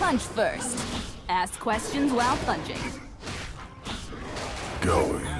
Punch first. Ask questions while punching. Going.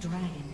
Dragon.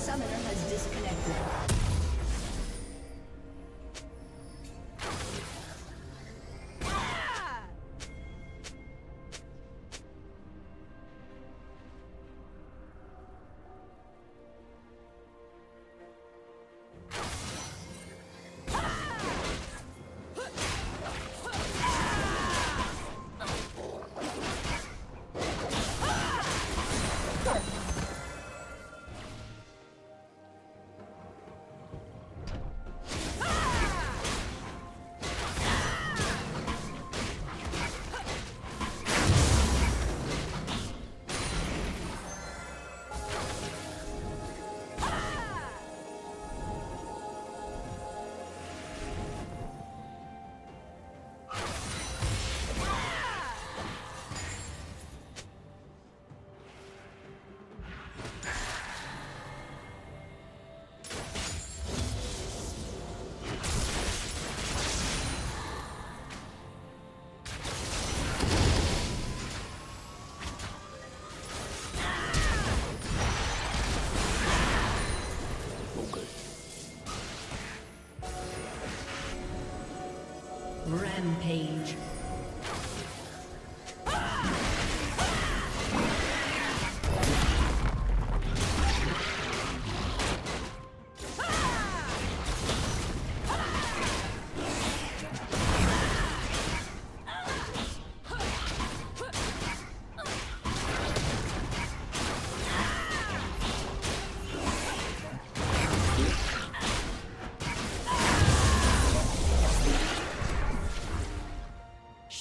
Summoner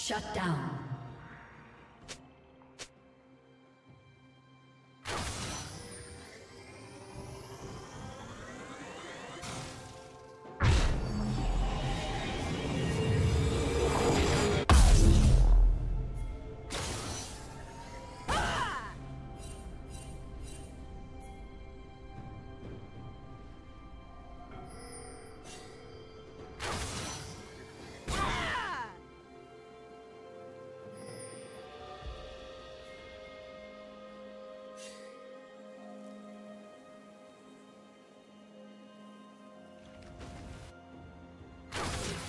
Shut down. Yeah.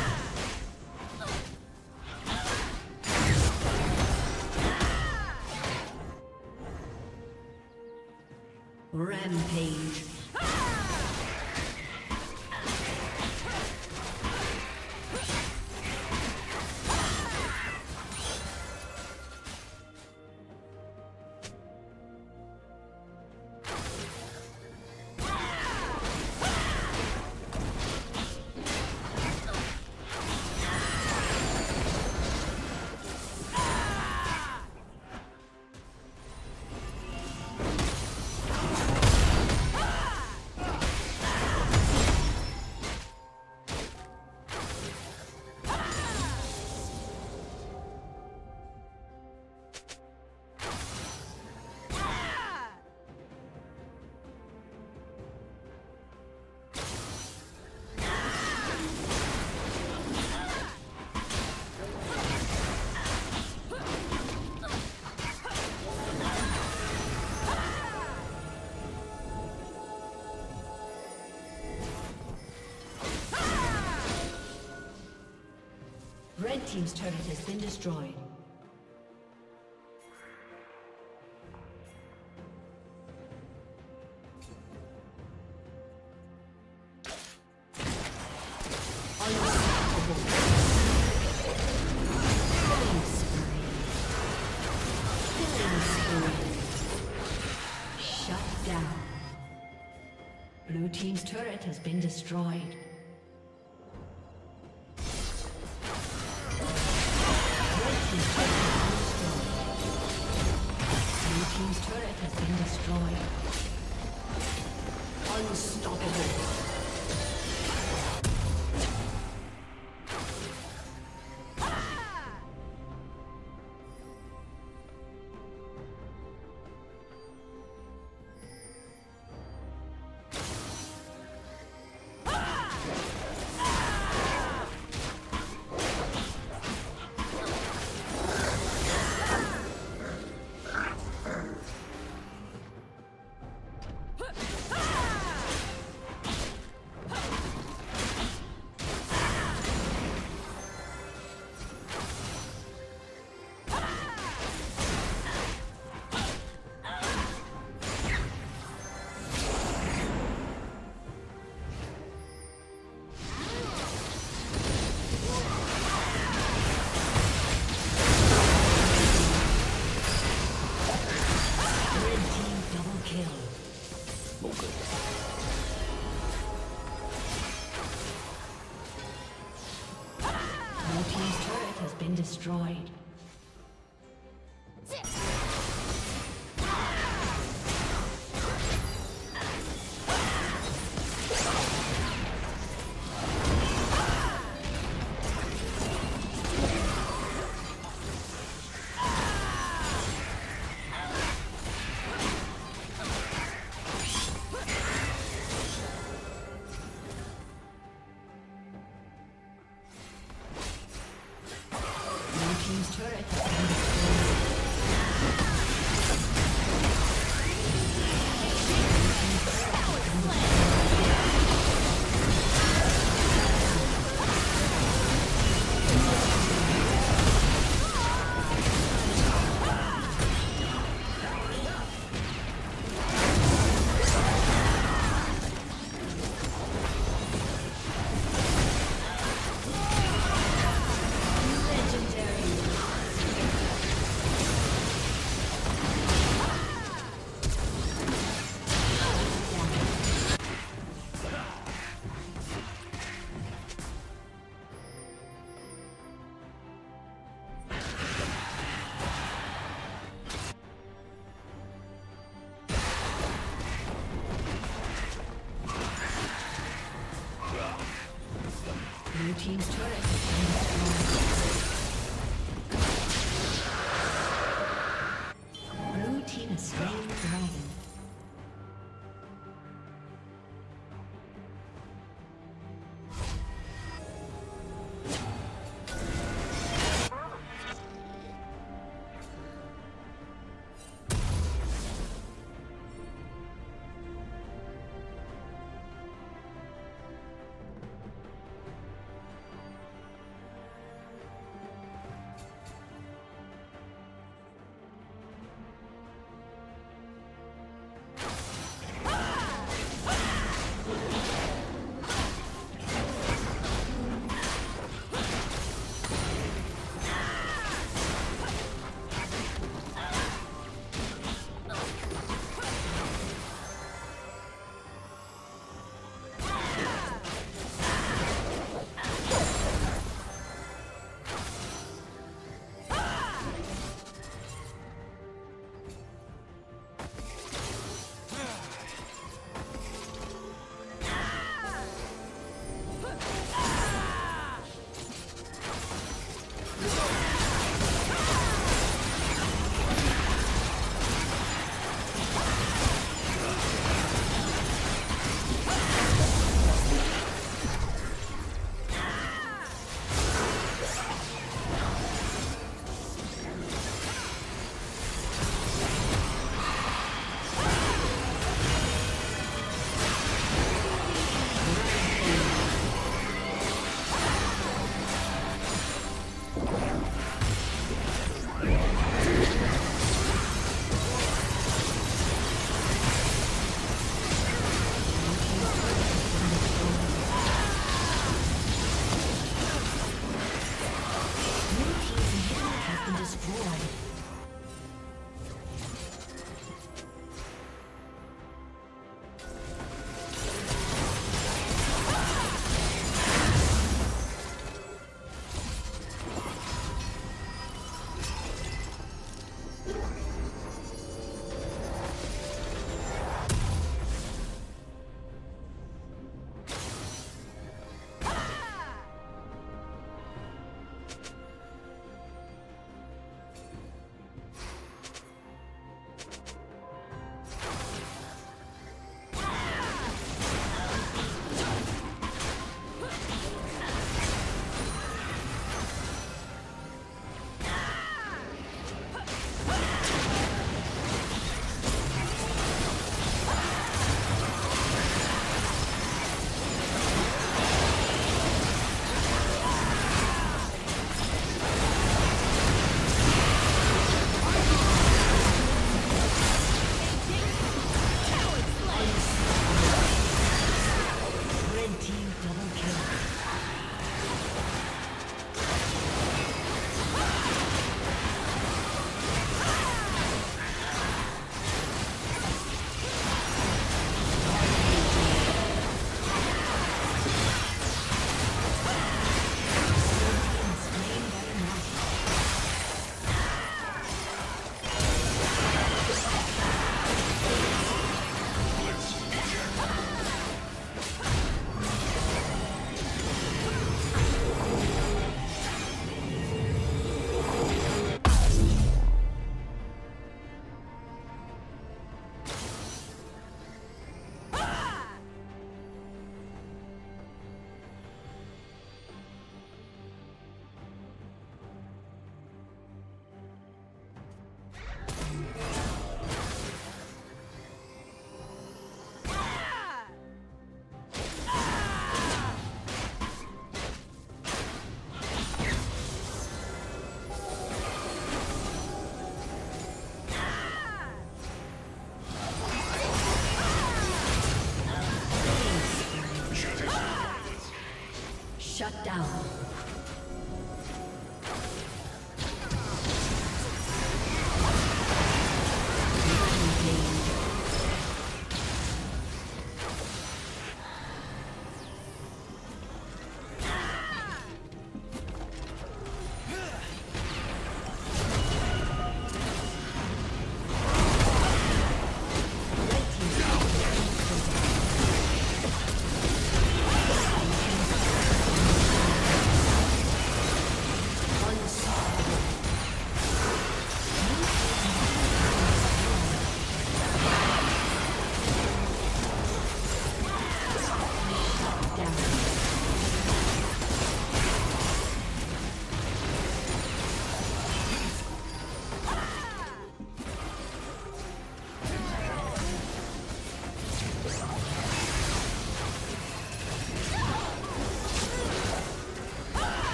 Red Team's turret has been destroyed. Blue Team's turret has been destroyed. slowly. Destroyed. team's turret.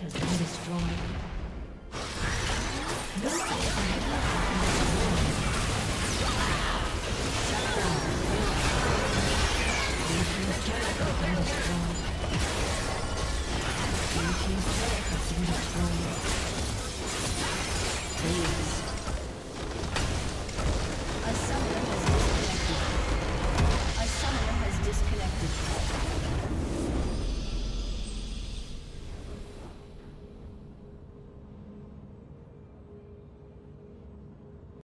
Please